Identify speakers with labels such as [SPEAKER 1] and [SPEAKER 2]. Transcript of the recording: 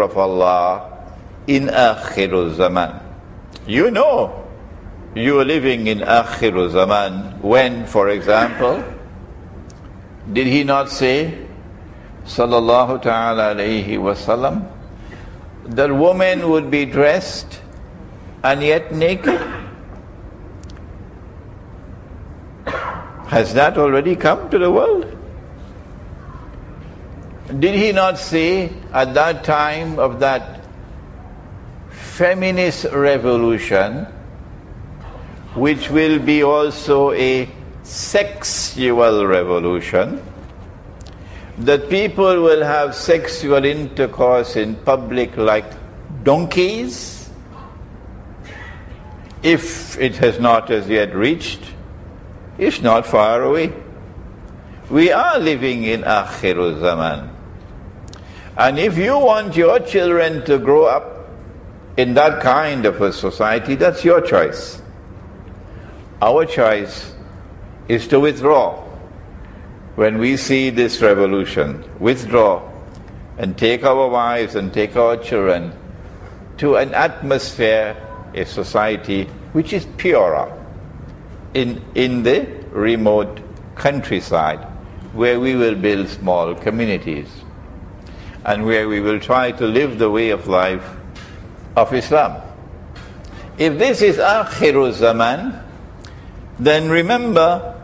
[SPEAKER 1] of Allah in Akhir Zaman. You know you are living in Akhir Zaman when, for example, did he not say, Sallallahu Ta'ala alayhi wasallam, that women would be dressed and yet naked? Has that already come to the world? Did he not say at that time of that feminist revolution, which will be also a sexual revolution, that people will have sexual intercourse in public like donkeys, if it has not as yet reached, it's not far away. We are living in Akhir Zaman. And if you want your children to grow up in that kind of a society, that's your choice. Our choice is to withdraw when we see this revolution. Withdraw and take our wives and take our children to an atmosphere, a society which is purer in, in the remote countryside where we will build small communities and where we will try to live the way of life of Islam. If this is Akhir Zaman, then remember